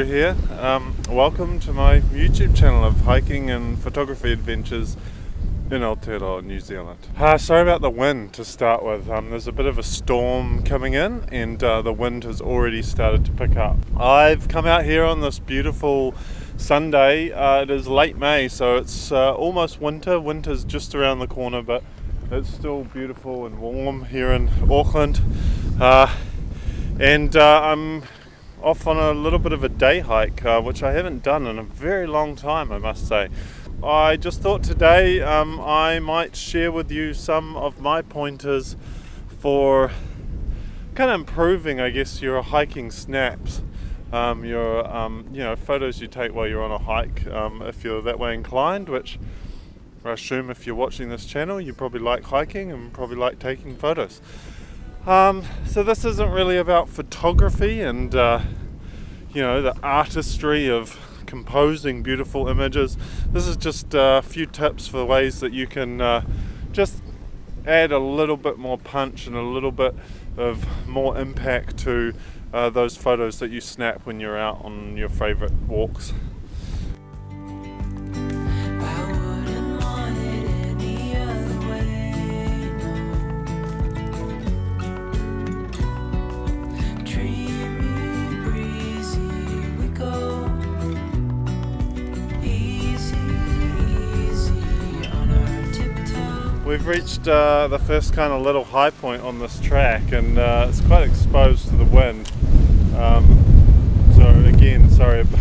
Andrew here. Um, welcome to my YouTube channel of hiking and photography adventures in Aotearoa, New Zealand. Uh, sorry about the wind to start with. Um, there's a bit of a storm coming in and uh, the wind has already started to pick up. I've come out here on this beautiful Sunday. Uh, it is late May, so it's uh, almost winter. Winter's just around the corner, but it's still beautiful and warm here in Auckland. Uh, and uh, I'm off on a little bit of a day hike, uh, which I haven't done in a very long time, I must say. I just thought today um, I might share with you some of my pointers for kind of improving, I guess, your hiking snaps. Um, your um, you know photos you take while you're on a hike, um, if you're that way inclined, which I assume if you're watching this channel, you probably like hiking and probably like taking photos. Um, so this isn't really about photography and uh, you know the artistry of composing beautiful images. This is just a few tips for ways that you can uh, just add a little bit more punch and a little bit of more impact to uh, those photos that you snap when you're out on your favorite walks. We've reached uh, the first kind of little high point on this track, and uh, it's quite exposed to the wind. Um, so again, sorry, ab-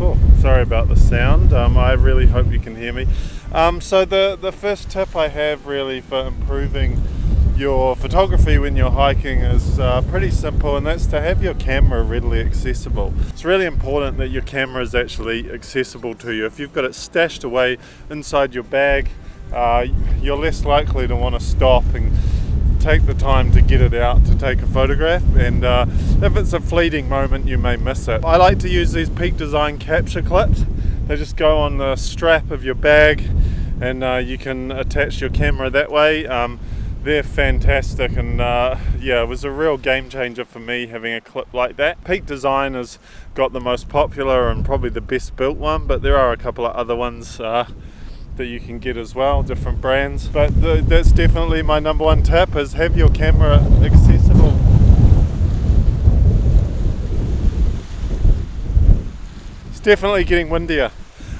oh, sorry about the sound. Um, I really hope you can hear me. Um, so the the first tip I have really for improving your photography when you're hiking is uh, pretty simple, and that's to have your camera readily accessible. It's really important that your camera is actually accessible to you. If you've got it stashed away inside your bag, uh, you're less likely to want to stop and take the time to get it out to take a photograph and uh, if it's a fleeting moment you may miss it. I like to use these Peak Design capture clips. They just go on the strap of your bag and uh, you can attach your camera that way. Um, they're fantastic and uh, yeah it was a real game changer for me having a clip like that. Peak Design has got the most popular and probably the best built one but there are a couple of other ones uh, that you can get as well, different brands. But the, that's definitely my number one tip is have your camera accessible. It's definitely getting windier.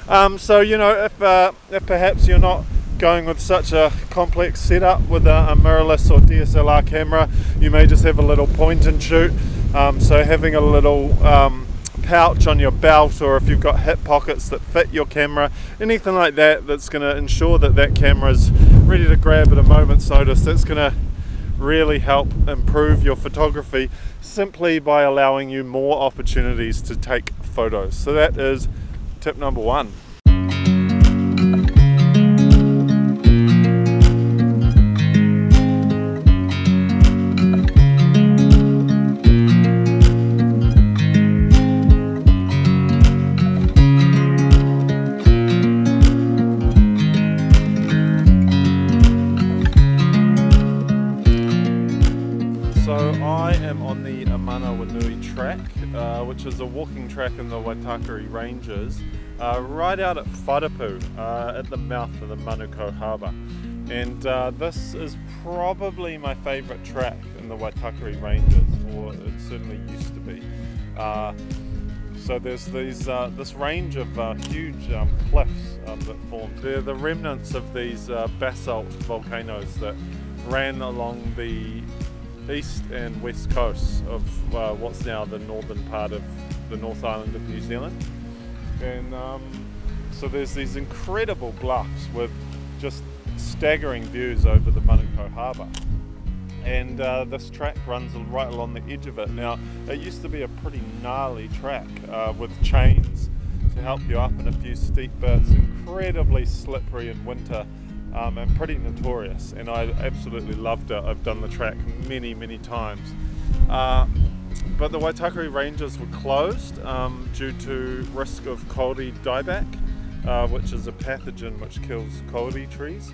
Um, so you know if, uh, if perhaps you're not going with such a complex setup with a, a mirrorless or DSLR camera, you may just have a little point and shoot. Um, so having a little um, pouch on your belt or if you've got hip pockets that fit your camera anything like that that's going to ensure that that camera is ready to grab at a moment's notice that's going to really help improve your photography simply by allowing you more opportunities to take photos. So that is tip number one is a walking track in the Waitakere Ranges, uh, right out at Whatipu, uh, at the mouth of the Manukau Harbour. And uh, this is probably my favourite track in the Waitakere Ranges, or it certainly used to be. Uh, so there's these uh, this range of uh, huge um, cliffs um, that form. They're the remnants of these basalt volcanoes that ran along the east and west coasts of uh, what's now the northern part of the North Island of New Zealand. And um, so there's these incredible bluffs with just staggering views over the Manukau Harbour. And uh, this track runs right along the edge of it. Now, it used to be a pretty gnarly track uh, with chains to help you up in a few steep bits, incredibly slippery in winter. Um, and pretty notorious. And I absolutely loved it. I've done the track many, many times. Uh, but the Waitakere Ranges were closed um, due to risk of kauri dieback, uh, which is a pathogen which kills kauri trees.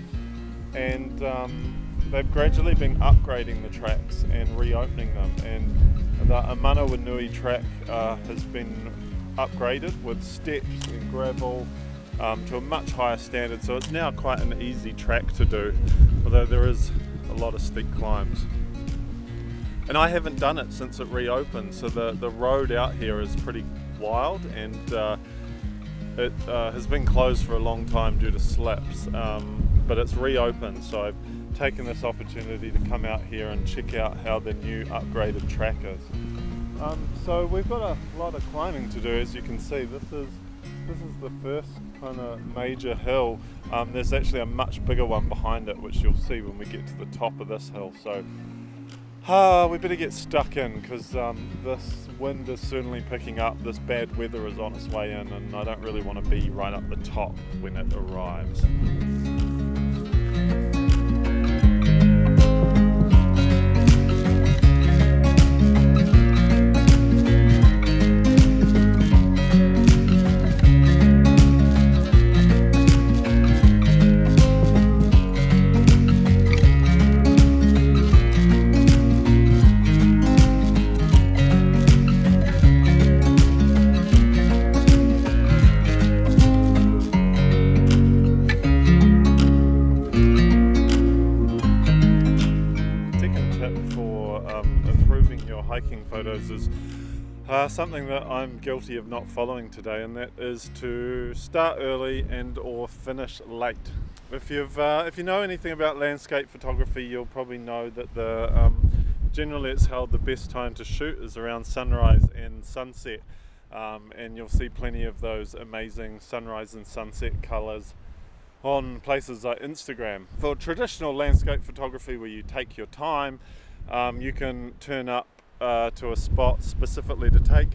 And um, they've gradually been upgrading the tracks and reopening them. And the Omanawanui track uh, has been upgraded with steps and gravel um, to a much higher standard. So it's now quite an easy track to do, although there is a lot of steep climbs. And I haven't done it since it reopened, so the, the road out here is pretty wild and uh, it uh, has been closed for a long time due to slips, um, but it's reopened, so I've taken this opportunity to come out here and check out how the new upgraded track is. Um, so we've got a lot of climbing to do, as you can see. This is this is the first kind of major hill. Um, there's actually a much bigger one behind it, which you'll see when we get to the top of this hill. So uh, we better get stuck in because um, this wind is certainly picking up. This bad weather is on its way in, and I don't really want to be right up the top when it arrives. Uh, something that I'm guilty of not following today, and that is to start early and or finish late. If you've uh, if you know anything about landscape photography, you'll probably know that the um, generally it's held the best time to shoot is around sunrise and sunset, um, and you'll see plenty of those amazing sunrise and sunset colors on places like Instagram. For traditional landscape photography, where you take your time, um, you can turn up uh, to a spot specifically to take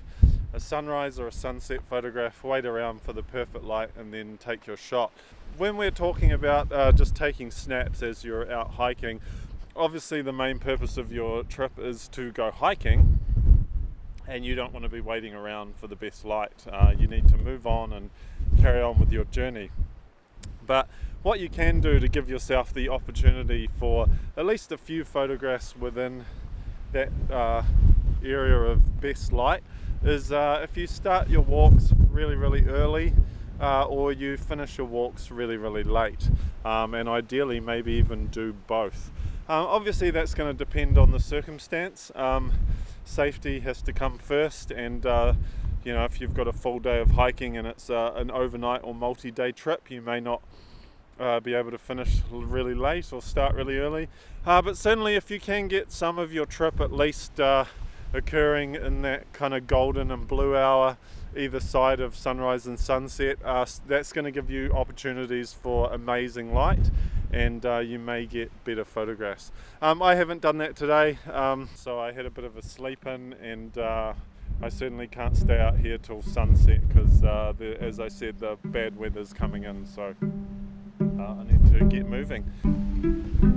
a sunrise or a sunset photograph, wait around for the perfect light, and then take your shot. When we're talking about uh, just taking snaps as you're out hiking, obviously the main purpose of your trip is to go hiking, and you don't want to be waiting around for the best light. Uh, you need to move on and carry on with your journey. But what you can do to give yourself the opportunity for at least a few photographs within that uh, area of best light is uh, if you start your walks really really early uh, or you finish your walks really really late um, and ideally maybe even do both. Um, obviously that's going to depend on the circumstance. Um, safety has to come first and uh, you know if you've got a full day of hiking and it's uh, an overnight or multi-day trip you may not uh, be able to finish really late or start really early. Uh, but certainly, if you can get some of your trip at least uh, occurring in that kind of golden and blue hour either side of sunrise and sunset, uh, that's going to give you opportunities for amazing light and uh, you may get better photographs. Um, I haven't done that today, um, so I had a bit of a sleep in and uh, I certainly can't stay out here till sunset because, as I said, the bad weather's coming in. So uh, I need to get moving.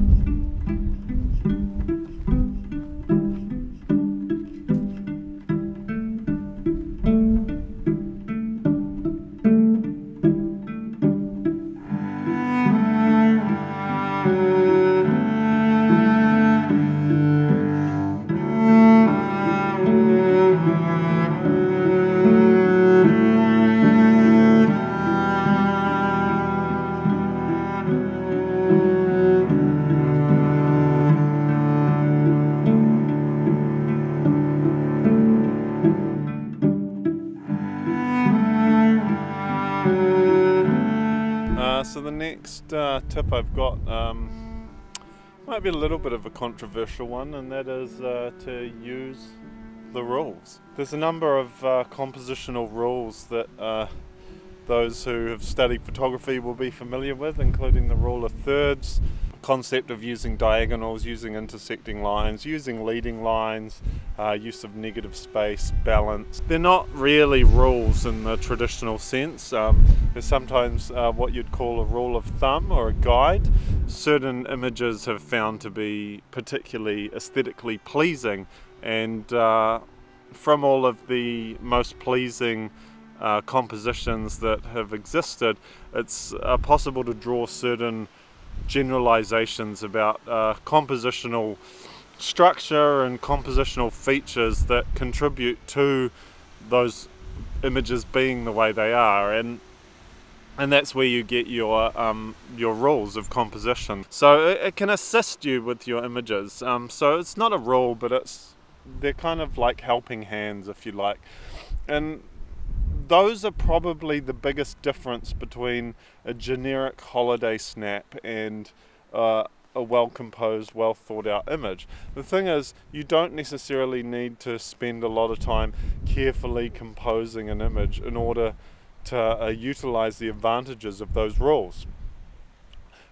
Tip I've got um, might be a little bit of a controversial one, and that is uh, to use the rules. There's a number of uh, compositional rules that uh, those who have studied photography will be familiar with, including the rule of thirds, concept of using diagonals, using intersecting lines, using leading lines, uh, use of negative space, balance. They're not really rules in the traditional sense. Um, they're sometimes uh, what you'd call a rule of thumb or a guide. Certain images have found to be particularly aesthetically pleasing, and uh, from all of the most pleasing uh, compositions that have existed, it's uh, possible to draw certain generalizations about uh, compositional structure and compositional features that contribute to those images being the way they are and and that's where you get your um, your rules of composition. So it, it, can assist you with your images. Um, so it's not a rule but it's they're kind of like helping hands if you like. And those are probably the biggest difference between a generic holiday snap and uh, a well composed, well thought out image. The thing is, you don't necessarily need to spend a lot of time carefully composing an image in order to uh, utilize the advantages of those rules.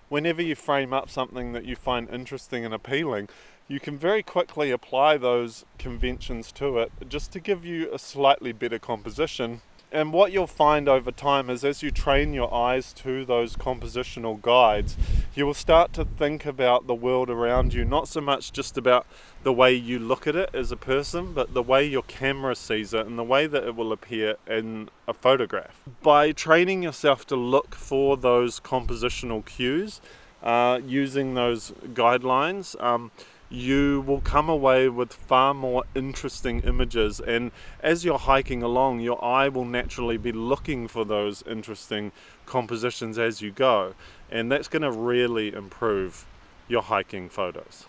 Whenever you frame up something that you find interesting and appealing, you can very quickly apply those conventions to it just to give you a slightly better composition and what you'll find over time is as you train your eyes to those compositional guides, you will start to think about the world around you, not so much just about the way you look at it as a person, but the way your camera sees it and the way that it will appear in a photograph. By training yourself to look for those compositional cues, uh, using those guidelines, um, you will come away with far more interesting images. And as you're hiking along, your eye will naturally be looking for those interesting compositions as you go. And that's going to really improve your hiking photos.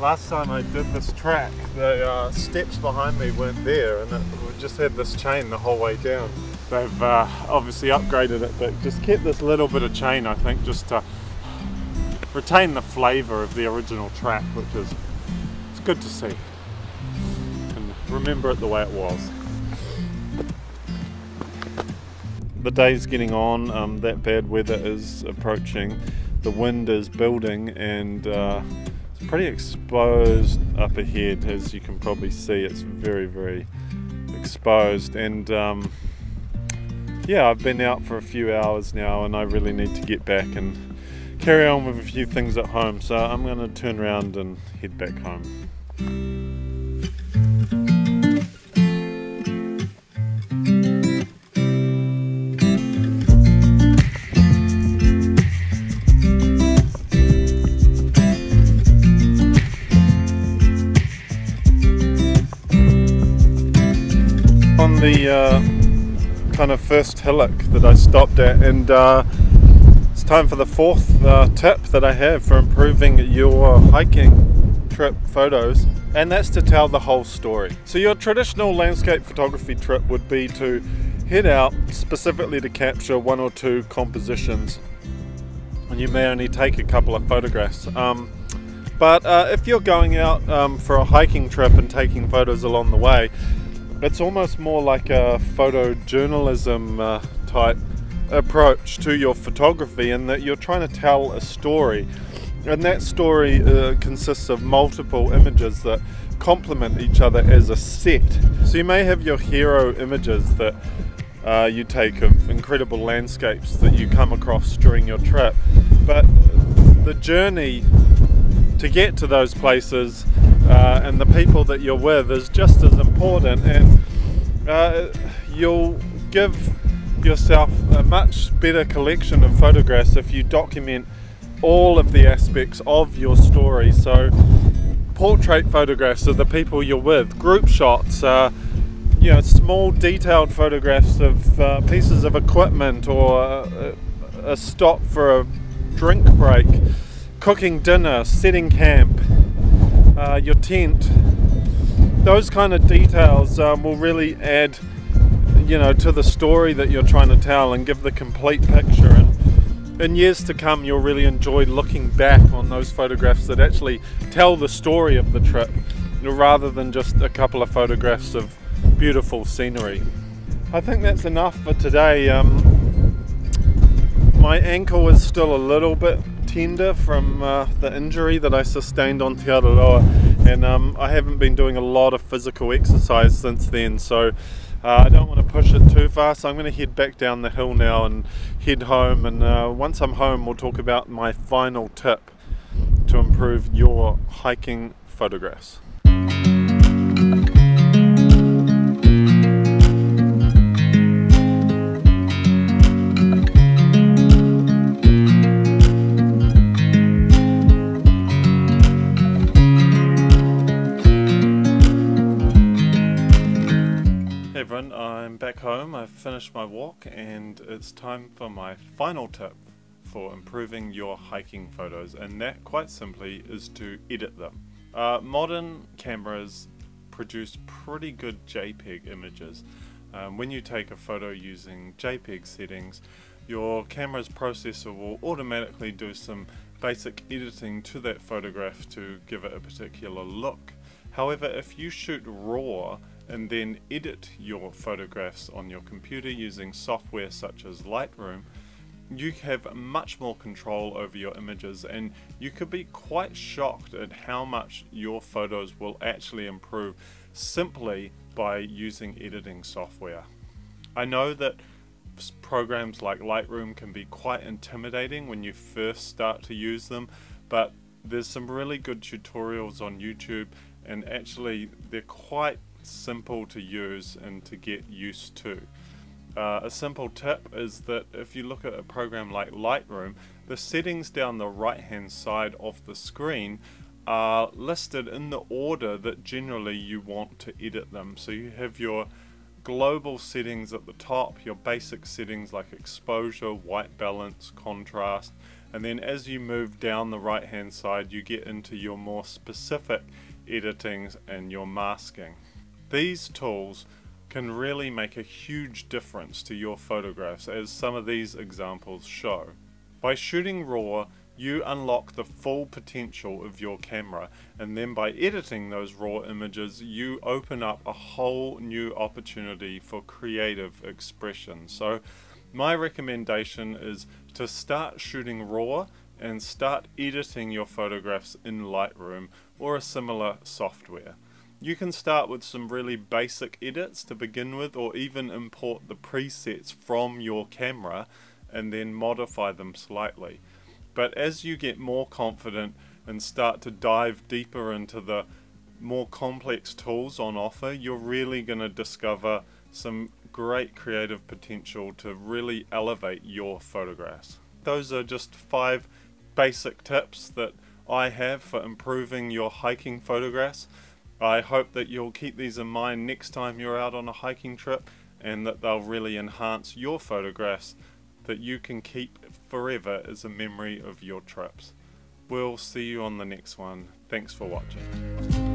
Last time I did this track, the uh, steps behind me weren't there, and it, we just had this chain the whole way down. They've uh, obviously upgraded it, but just kept this little bit of chain, I think, just to retain the flavour of the original track, which is it's good to see. And remember it the way it was. The day's getting on, um, that bad weather is approaching, the wind is building, and uh, pretty exposed up ahead as you can probably see. It's very very exposed. And um, yeah I've been out for a few hours now and I really need to get back and carry on with a few things at home. So I'm going to turn around and head back home. The uh, kind of first hillock that I stopped at and uh, it's time for the fourth uh, tip that I have for improving your hiking trip photos and that's to tell the whole story. So your traditional landscape photography trip would be to head out specifically to capture one or two compositions and you may only take a couple of photographs. Um, but uh, if you're going out um, for a hiking trip and taking photos along the way, it's almost more like a photojournalism uh, type approach to your photography in that you're trying to tell a story. And that story uh, consists of multiple images that complement each other as a set. So you may have your hero images that uh, you take of incredible landscapes that you come across during your trip. But the journey to get to those places uh, and the people that you're with is just as important. And uh, you'll give yourself a much better collection of photographs if you document all of the aspects of your story. So portrait photographs of the people you're with group shots uh, you know small detailed photographs of uh, pieces of equipment or a, a stop for a drink break cooking dinner setting camp uh, your tent. Those kind of details um, will really add you know, to the story that you're trying to tell and give the complete picture. And in years to come, you'll really enjoy looking back on those photographs that actually tell the story of the trip rather than just a couple of photographs of beautiful scenery. I think that's enough for today. Um, my ankle is still a little bit tender from uh, the injury that I sustained on Te Araroa and um, I haven't been doing a lot of physical exercise since then so uh, I don't want to push it too far. So I'm going to head back down the hill now and head home. And uh, once I'm home we'll talk about my final tip to improve your hiking photographs. Back home, I've finished my walk and it's time for my final tip for improving your hiking photos and that quite simply is to edit them. Uh, modern cameras produce pretty good JPEG images. Um, when you take a photo using JPEG settings, your camera's processor will automatically do some basic editing to that photograph to give it a particular look. However, if you shoot RAW and then edit your photographs on your computer using software such as Lightroom, you have much more control over your images and you could be quite shocked at how much your photos will actually improve simply by using editing software. I know that programs like Lightroom can be quite intimidating when you first start to use them, but there's some really good tutorials on YouTube and actually they're quite simple to use and to get used to. Uh, a simple tip is that if you look at a program like Lightroom, the settings down the right hand side of the screen are listed in the order that generally you want to edit them. So you have your global settings at the top, your basic settings like exposure, white balance, contrast, and then as you move down the right hand side you get into your more specific editings and your masking. These tools can really make a huge difference to your photographs as some of these examples show. By shooting RAW, you unlock the full potential of your camera and then by editing those raw images you open up a whole new opportunity for creative expression. So my recommendation is to start shooting RAW and start editing your photographs in Lightroom or a similar software. You can start with some really basic edits to begin with or even import the presets from your camera and then modify them slightly. But as you get more confident and start to dive deeper into the more complex tools on offer, you're really going to discover some great creative potential to really elevate your photographs. Those are just five basic tips that I have for improving your hiking photographs. I hope that you'll keep these in mind next time you're out on a hiking trip and that they'll really enhance your photographs that you can keep forever as a memory of your trips. We'll see you on the next one. Thanks for watching.